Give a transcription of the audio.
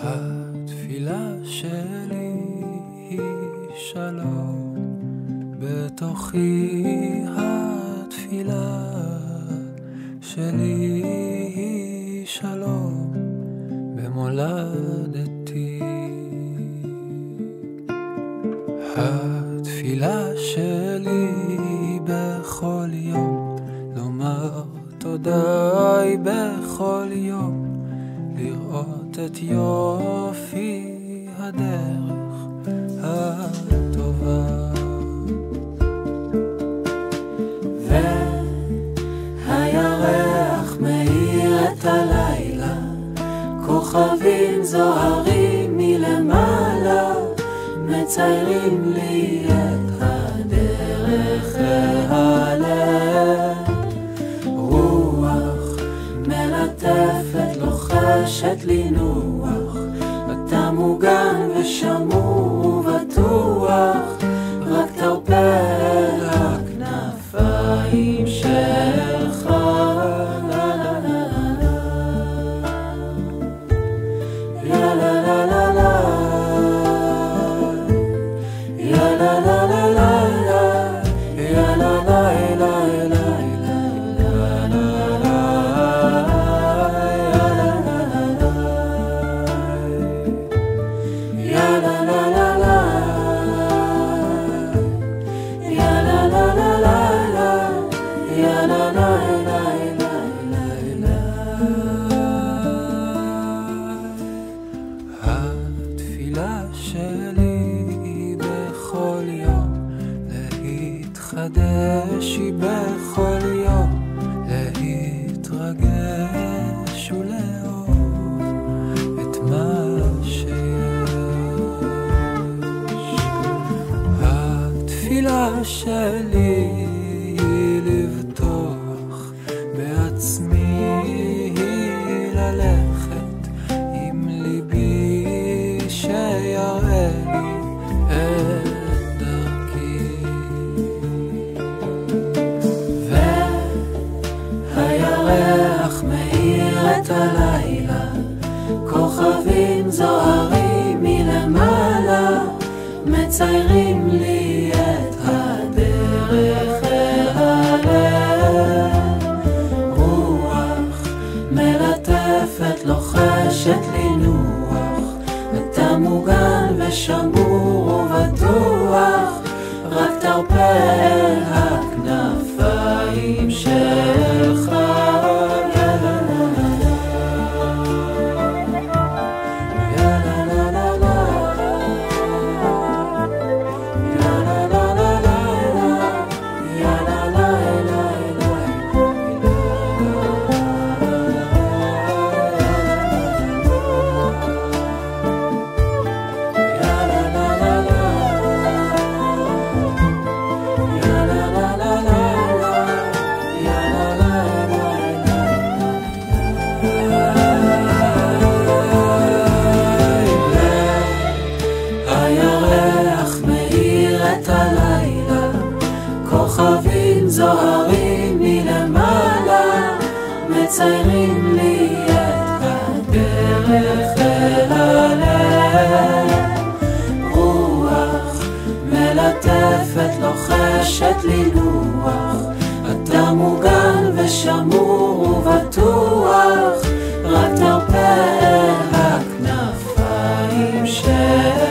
התפילה שלי היא שלום, בתוכי התפילה שלי היא שלום, במולדתי. התפילה שלי בכל יום, לומר תודה בכל יום, לראות את יופי הדרך הטובה. והירח מאיר את הלילה, כוכבים זוהרים מלמעלה, מציירים לי את ה... רשת לנוח, אתה מוגן ושמור ובטוח, רק תרפה הכנפיים של... התפילה שלי היא בכל יום להתחדש, היא בכל יום להתרגש ולאהוב את מה שיש. התפילה שלי את הלילה, כוכבים זוהרים מלמעלה, מציירים לי את הדרך אהלם. רוח מלטפת לוחשת לנוח, אתה מוגן ושמור ובטוח, רק תרפה אל הכנפיים שלך. מציירים לי את הדרך אל הלב. רוח מלטפת, לוחשת לי לוח, אתה מוגן ושמור ובטוח, רק תרפה הכנפיים של...